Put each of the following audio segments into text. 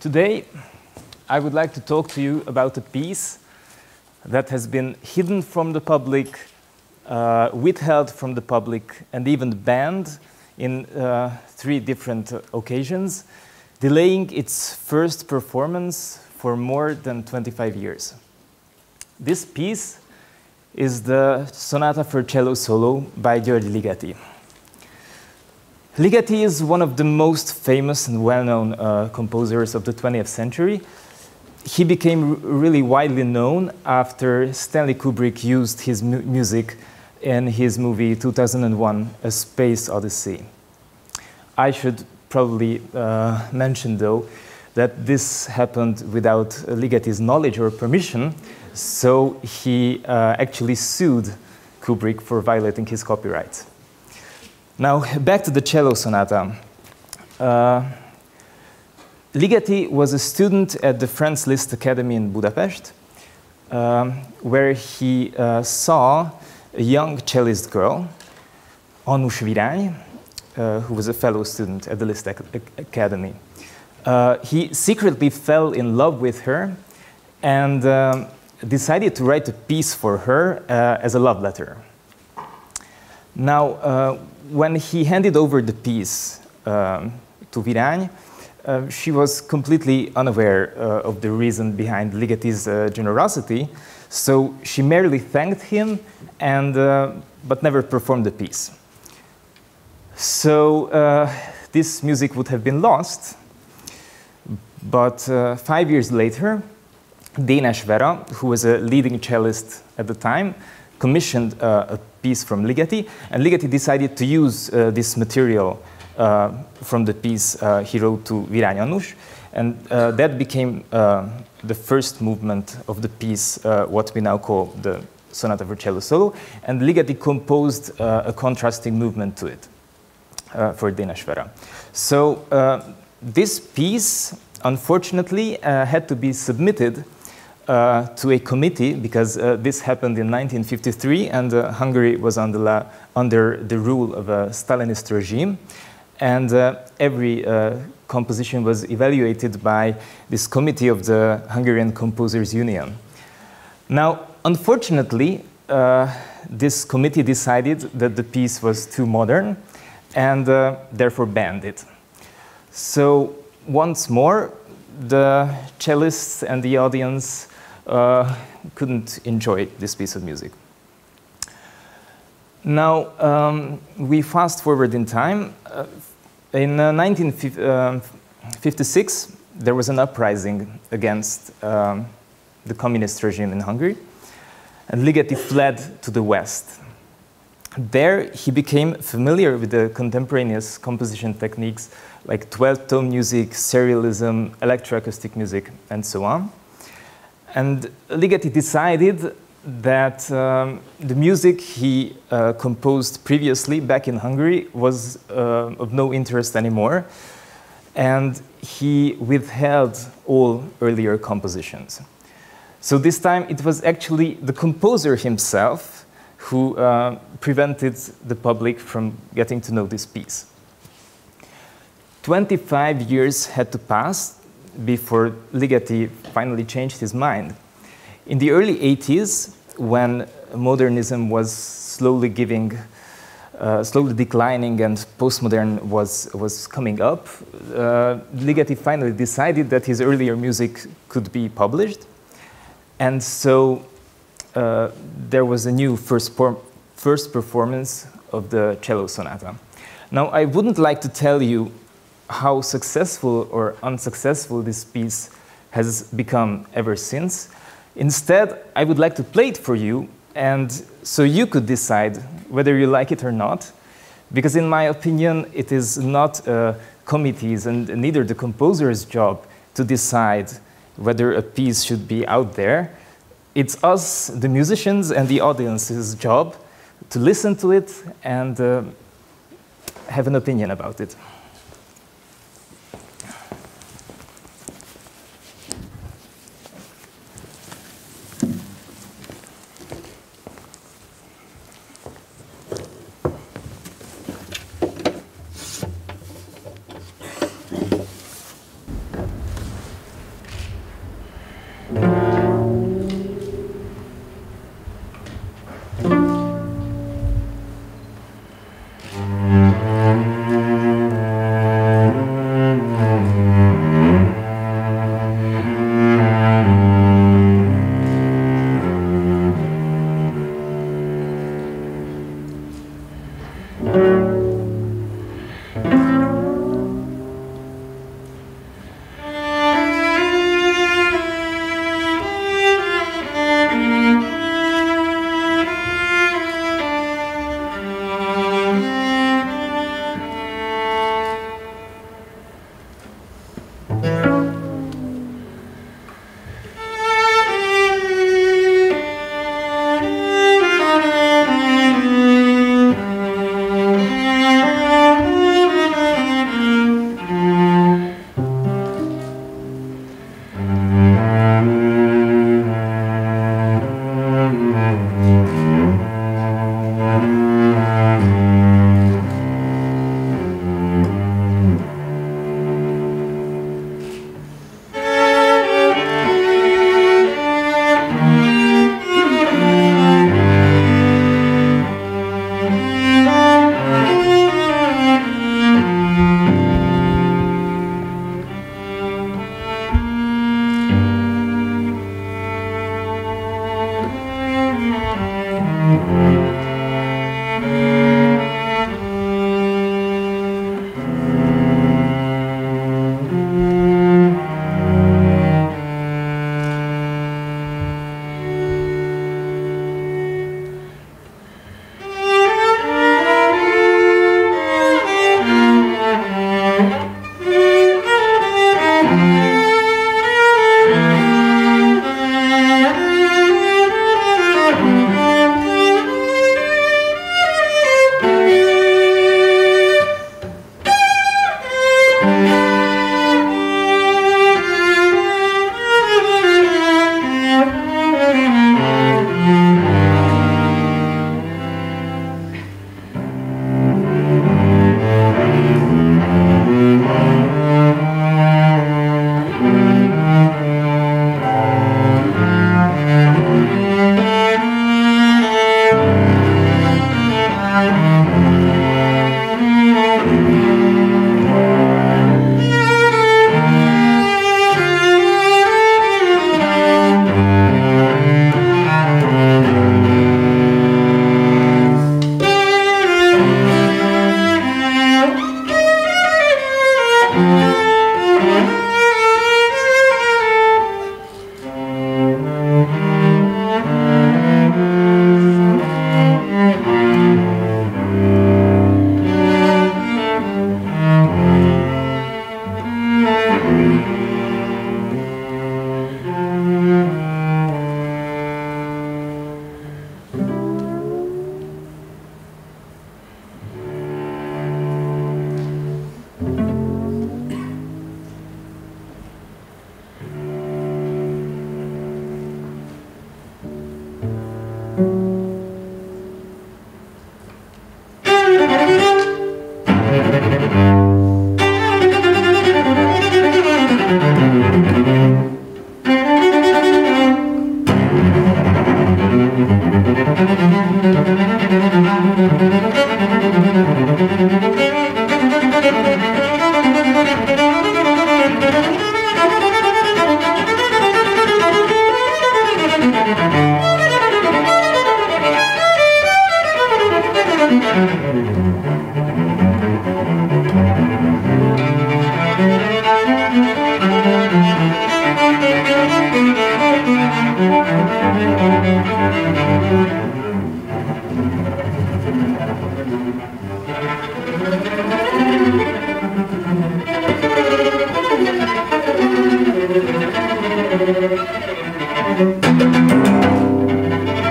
Today, I would like to talk to you about a piece that has been hidden from the public, uh, withheld from the public, and even banned in uh, three different occasions, delaying its first performance for more than 25 years. This piece is the Sonata for Cello Solo by György Ligeti. Ligeti is one of the most famous and well-known uh, composers of the 20th century. He became really widely known after Stanley Kubrick used his mu music in his movie 2001, A Space Odyssey. I should probably uh, mention, though, that this happened without Ligeti's knowledge or permission, so he uh, actually sued Kubrick for violating his copyright. Now, back to the cello sonata. Uh, Ligeti was a student at the Franz Liszt Academy in Budapest, um, where he uh, saw a young cellist girl, Annus Virány, uh, who was a fellow student at the Liszt Academy. Uh, he secretly fell in love with her and um, decided to write a piece for her uh, as a love letter. Now, uh, when he handed over the piece um, to Virány, uh, she was completely unaware uh, of the reason behind Ligeti's uh, generosity, so she merely thanked him, and, uh, but never performed the piece. So this music would have been lost, but five years later, Dénes Vera, who was a leading cellist at the time, commissioned a piece from Ligeti, and Ligeti decided to use uh, this material uh, from the piece uh, he wrote to Virány Annus, and uh, that became uh, the first movement of the piece, what we now call the Sonata for Cello Solo, and Ligeti composed a contrasting movement to it for Dénes Vera. So this piece, unfortunately, had to be submitted uh, to a committee because uh, this happened in 1953 and uh, Hungary was under, la, under, the rule of a Stalinist regime. And uh, every uh, composition was evaluated by this committee of the Hungarian Composers Union. Now, unfortunately, uh, this committee decided that the piece was too modern and therefore banned it. So once more, the cellists and the audience uh, couldn't enjoy this piece of music. Now, um, we fast forward in time. Uh, in uh, 1956, there was an uprising against um, the communist regime in Hungary, and Ligeti fled to the West. There, he became familiar with the contemporaneous composition techniques like 12 tone music, serialism, electroacoustic music, and so on. And Ligeti decided that um, the music he uh, composed previously back in Hungary was uh, of no interest anymore, and he withheld all earlier compositions. So this time it was actually the composer himself who uh, prevented the public from getting to know this piece. 25 years had to pass before Ligeti finally changed his mind. In the early 80s, when modernism was slowly giving, uh, slowly declining and postmodern was, was coming up, uh, Ligeti finally decided that his earlier music could be published. And so uh, there was a new first, first performance of the cello sonata. Now, I wouldn't like to tell you how successful or unsuccessful this piece has become ever since. Instead, I would like to play it for you, and so you could decide whether you like it or not. Because, in my opinion, it is not committee's and neither the composer's job to decide whether a piece should be out there. It's us, the musicians, and the audience's job to listen to it and uh, have an opinion about it.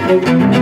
Mm-hmm.